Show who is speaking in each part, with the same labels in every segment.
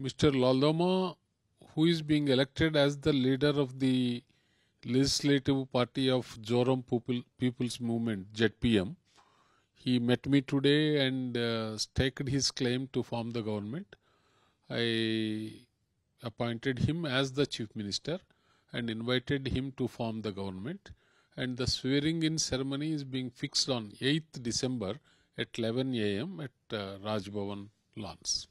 Speaker 1: Mr. Lalduhoma, who is being elected as the leader of the legislative party of Zoram People's Movement, ZPM, he met me today and uh, staked his claim to form the government. I appointed him as the chief minister and invited him to form the government. And the swearing in ceremony is being fixed on 8th December at 11 a.m. at uh, Raj lawns.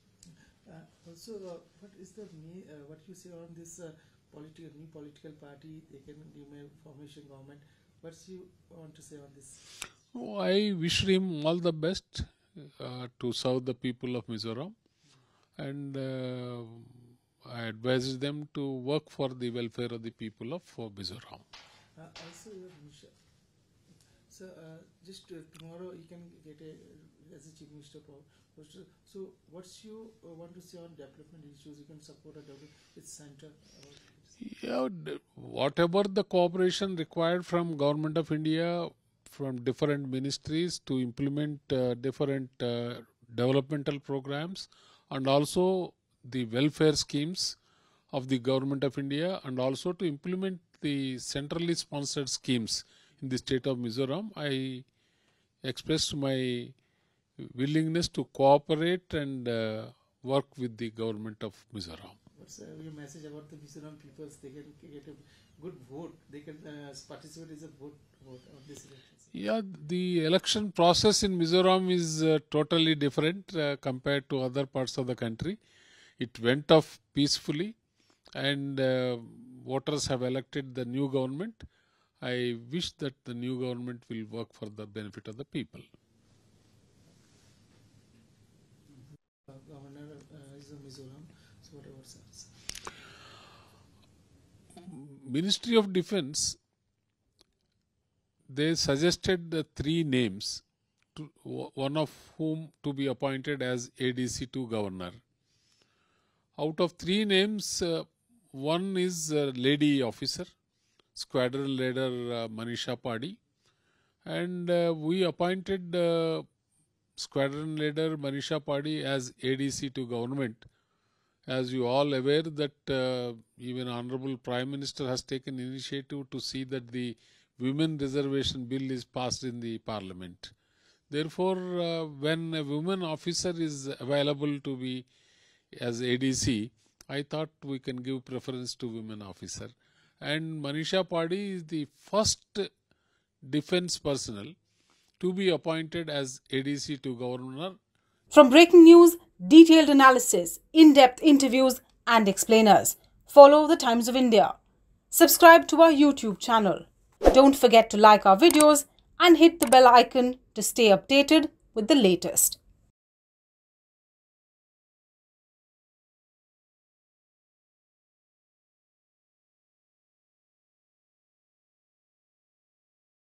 Speaker 2: Uh, also, uh, what is the uh, what you say on this uh, political new political party? They can give a formation government. What's you want to say on this?
Speaker 1: Oh, I wish him all the best uh, to serve the people of Mizoram, and uh, I advise them to work for the welfare of the people of Mizoram.
Speaker 2: Uh, also. So, uh, just uh, tomorrow you can get a as a chief minister po- post. So, what's you uh, want to say on development issues? You can support a development center. Uh,
Speaker 1: Yeah, whatever the cooperation required from government of India, from different ministries to implement uh, different uh, developmental programs, and also the welfare schemes of the government of India, and also to implement the centrally sponsored schemes in the state of Mizoram. I expressed my willingness to cooperate and uh, work with the government of Mizoram.
Speaker 2: what's uh, your message about the Mizoram peoples? They can get a good vote. They can uh, participate as a vote vote on this elections.
Speaker 1: Yeah, the election process in Mizoram is uh, totally different uh, compared to other parts of the country. It went off peacefully, and uh, voters have elected the new government. I wish that the new government will work for the benefit of the people.
Speaker 2: Uh, governor uh, is Mizoram. So, whatever, sir.
Speaker 1: Ministry of Defense they suggested the three names, to, one of whom to be appointed as ADC to governor. Out of three names, uh, one is a lady officer, squadron leader uh, Manisha Padhi, and uh, we appointed uh, squadron leader Manisha Padhi as ADC to government. As you all aware that uh, even honorable prime minister has taken initiative to see that the women reservation bill is passed in the parliament. Therefore uh, when a woman officer is available to be as adc i thought we can give preference to women officer and manisha padhi is the first defense personnel to be appointed as adc to governor
Speaker 3: From breaking news, detailed analysis, in depth interviews, and explainers, follow the Times of India. Subscribe to our YouTube channel. Don't forget to like our videos and hit the bell icon to stay updated with the latest.